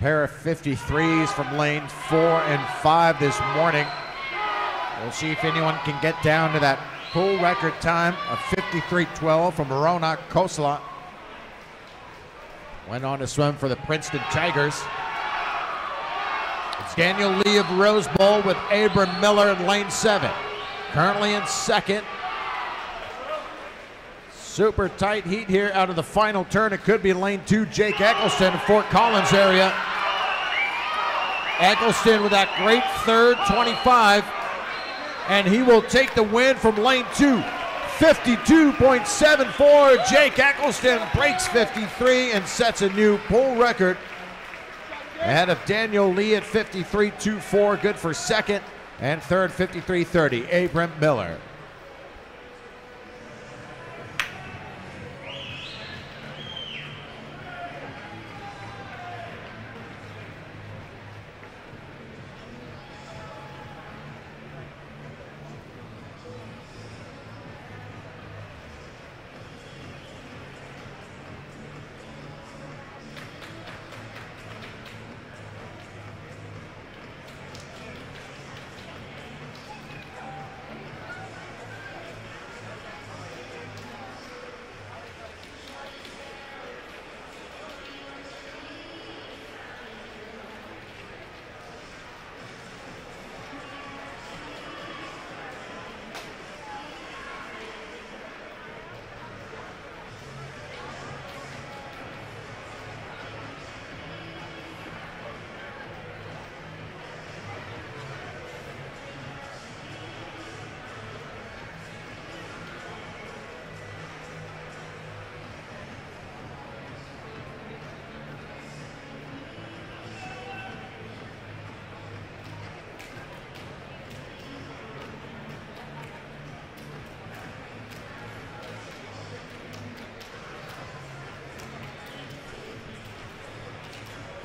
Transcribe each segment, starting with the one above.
pair of 53s from lane four and five this morning. We'll see if anyone can get down to that pool record time of 53.12 from Verona Kosla. Went on to swim for the Princeton Tigers. It's Daniel Li of Rose Bowl with Abram Mueller in lane seven. Currently in second. Super tight heat here out of the final turn. It could be lane two, Jake Eccleston, Fort Collins area. Eccleston with that great third 25, and he will take the win from lane two. 52.74. Jake Eccleston breaks 53 and sets a new pool record. Ahead of Daniel Li at 53.24, good for second, and third 53.30, Abram Mueller.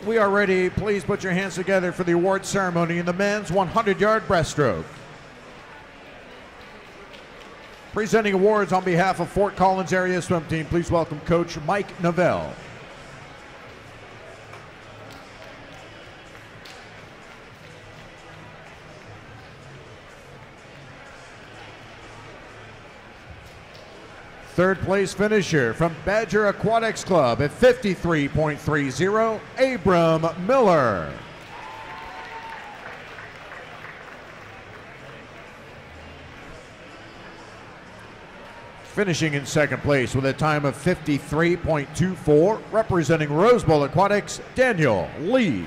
We are ready. Please put your hands together for the award ceremony in the men's 100 yard breaststroke. Presenting awards on behalf of Fort Collins area swim team, please welcome Coach Mike Novell. Third place finisher from Badger Aquatics Club at 53.30, Abram Mueller. Finishing in second place with a time of 53.24, representing Rose Bowl Aquatics, Daniel Li.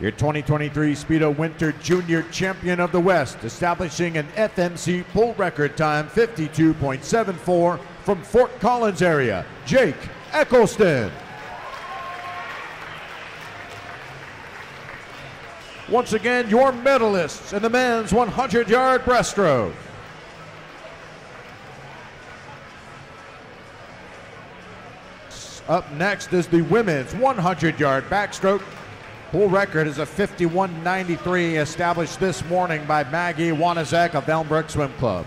Your 2023 Speedo Winter Junior Champion of the West, establishing an FMC pool record time 52.74 from Fort Collins area, Jake Eccleston. Once again, your medalists in the men's 100 yard breaststroke. Up next is the women's 100 yard backstroke. Pool record is a 51.93 established this morning by Maggie Wanezek of Elmbrook Swim Club.